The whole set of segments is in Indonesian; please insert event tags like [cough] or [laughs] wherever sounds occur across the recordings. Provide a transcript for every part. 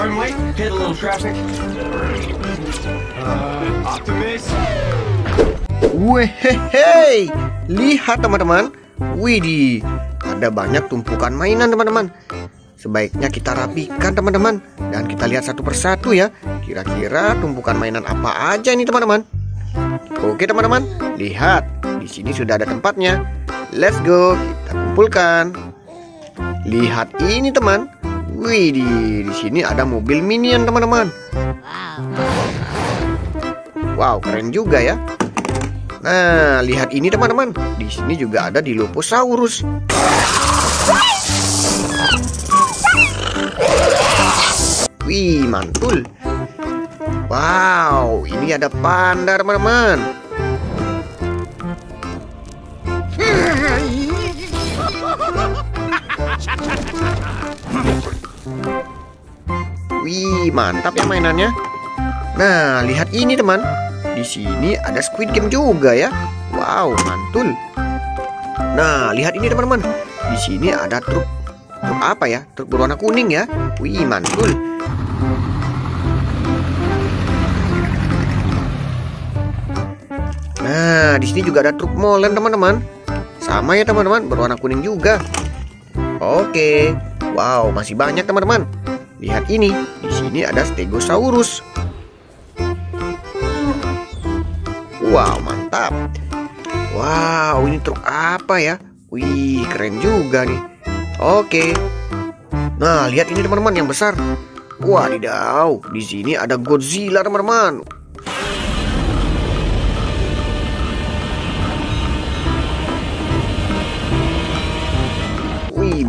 I'm late. Hit a little traffic. Uh, Optimus. Lihat teman-teman. Widih, ada banyak tumpukan mainan teman-teman. Sebaiknya kita rapikan teman-teman dan kita lihat satu persatu ya. Kira-kira tumpukan mainan apa aja ini teman-teman? Oke teman-teman, lihat di sini sudah ada tempatnya. Let's go, kita kumpulkan. Lihat ini teman. Widih, di sini ada mobil minion teman-teman. Wow, keren juga ya. Nah, lihat ini teman-teman. Di sini juga ada Dilophosaurus. Wih, mantul. Wow, ini ada panda teman-teman. [laughs] Wih, mantap ya mainannya. Nah, lihat ini teman. Di sini ada Squid Game juga ya. Wow, mantul. Nah, lihat ini teman-teman. Di sini ada truk truk apa ya? Truk berwarna kuning ya. Wih, mantul. Nah, di sini juga ada truk molen teman-teman. Sama ya teman-teman, berwarna kuning juga. Oke. Wow, masih banyak teman-teman. Lihat ini, di sini ada Stegosaurus. Wow, mantap. Wow, ini truk apa ya? Wih, keren juga nih. Oke. Nah, lihat ini teman-teman yang besar. Wadidaw, di sini ada Godzilla teman-teman.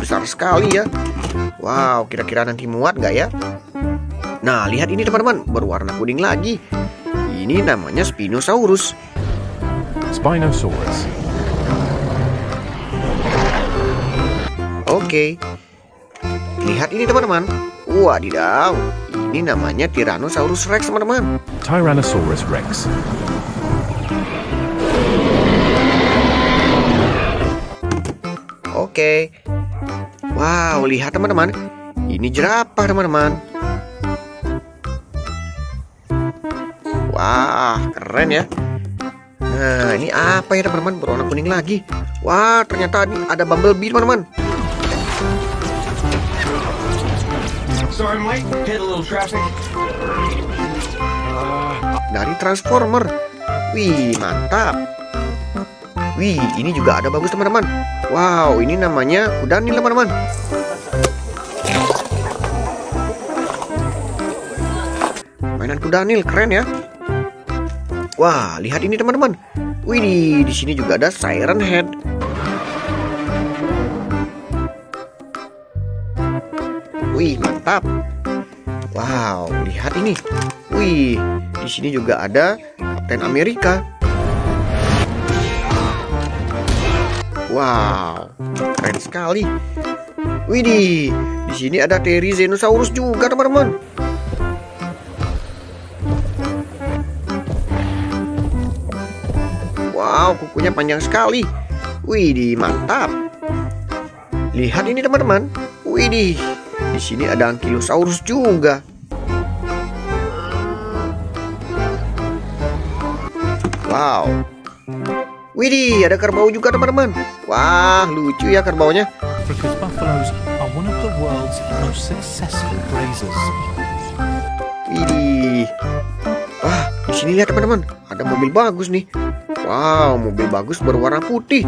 Besar sekali ya. Wow, kira-kira nanti muat nggak ya? Nah, lihat ini teman-teman, berwarna kuning lagi. Ini namanya Spinosaurus. Spinosaurus. Oke. Lihat ini teman-teman. Wadidaw, ini namanya Tyrannosaurus Rex teman-teman. Tyrannosaurus Rex. Oke. Wow, lihat teman-teman. Ini jerapah teman-teman. Wah, keren ya. Nah, ini apa ya teman-teman? Berwarna kuning lagi. Wah, ternyata ini ada Bumblebee teman-teman. Dari Transformer. Wih, mantap. Wih, ini juga ada bagus teman-teman. Wow, ini namanya kudanil teman-teman. Mainan kudanil keren ya. Wah, lihat ini teman-teman. Wih, di sini juga ada Siren Head. Wih, mantap. Wow, lihat ini. Wih, di sini juga ada Kapten Amerika. Wow, keren sekali. Widih, di sini ada Terry Zenosaurus juga, teman-teman. Wow, kukunya panjang sekali. Widih, mantap. Lihat ini, teman-teman. Widih, di sini ada Ankylosaurus juga. Wow. Widih, ada kerbau juga teman-teman. Wah, lucu ya kerbaunya. Because buffaloes are one of the world's most successful grazers. Widih. Wah, di sini lihat teman-teman, ada mobil bagus nih. Wow, mobil bagus berwarna putih.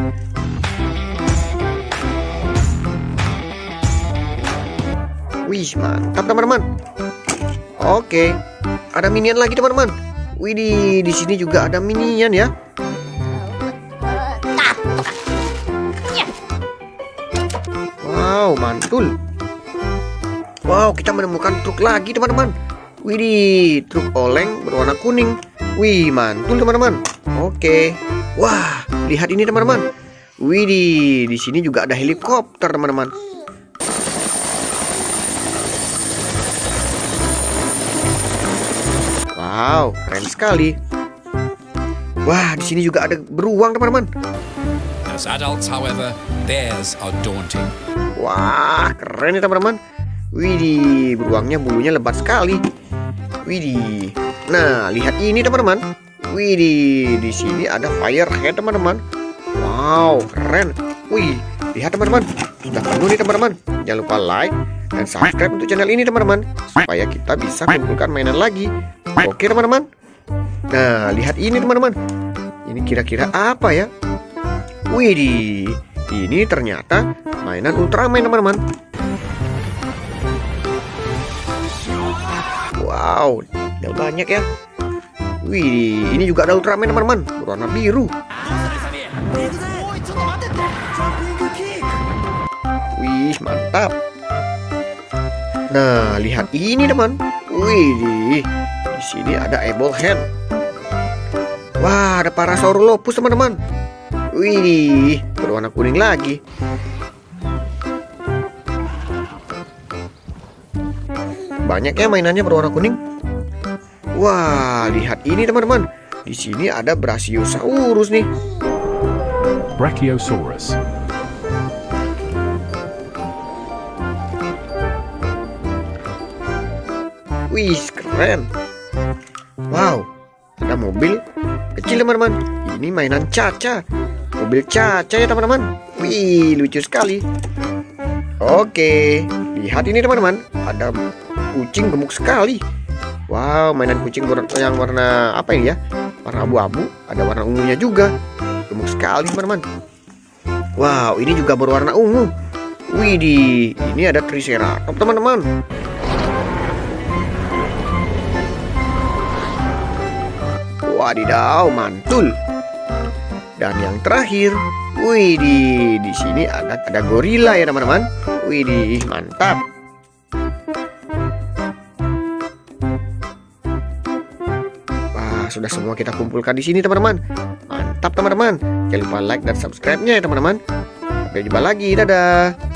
Wih, mantap teman-teman. Oke, ada minion lagi teman-teman. Widih, di sini juga ada minion ya. Wow, mantul. Wow, kita menemukan truk lagi teman-teman. Widih, truk oleng berwarna kuning. Wih, mantul teman-teman. Oke. Wah, lihat ini teman-teman. Widih, di sini juga ada helikopter teman-teman. Wow, keren sekali. Wah, di sini juga ada beruang teman-teman. As adults, however, theirs are daunting. Wah, keren ya teman-teman. Widih, beruangnya bulunya lebat sekali. Widih. Nah, lihat ini teman-teman. Widih, di sini ada fire head teman-teman. Wow, keren. Wih, lihat teman-teman. Sudah penuh nih teman-teman. Jangan lupa like dan subscribe untuk channel ini teman-teman supaya kita bisa kumpulkan mainan lagi. Oke teman-teman. Nah, lihat ini teman-teman. Ini kira-kira apa ya? Widih, ini ternyata mainan Ultraman teman-teman. Wow, ada banyak ya. Wih, ini juga ada Ultraman teman-teman, berwarna biru. Wih, mantap. Nah, lihat ini teman. Wih, di sini ada Able Hand. Wah, ada Parasaurolophus teman-teman. Wih, berwarna kuning lagi. Banyak ya mainannya berwarna kuning. Wah, lihat ini teman-teman. Di sini ada Brachiosaurus nih. Brachiosaurus. Wih, keren. Wow, ada mobil kecil teman-teman. Ini mainan Caca. Mobil Caca ya teman-teman. Wih, lucu sekali. Oke, lihat ini teman-teman. Ada kucing gemuk sekali. Wow, mainan kucing yang warna apa ini ya? Warna abu-abu. Ada warna ungunya juga. Gemuk sekali teman-teman. Wow, ini juga berwarna ungu. Widih, ini ada Triceratops teman-teman. Wadidaw, mantul. Dan yang terakhir, widih, di sini ada ada gorila ya teman-teman. Widih, mantap. Wah, sudah semua kita kumpulkan di sini teman-teman. Mantap teman-teman. Jangan lupa like dan subscribe-nya ya teman-teman. Sampai jumpa lagi, dadah.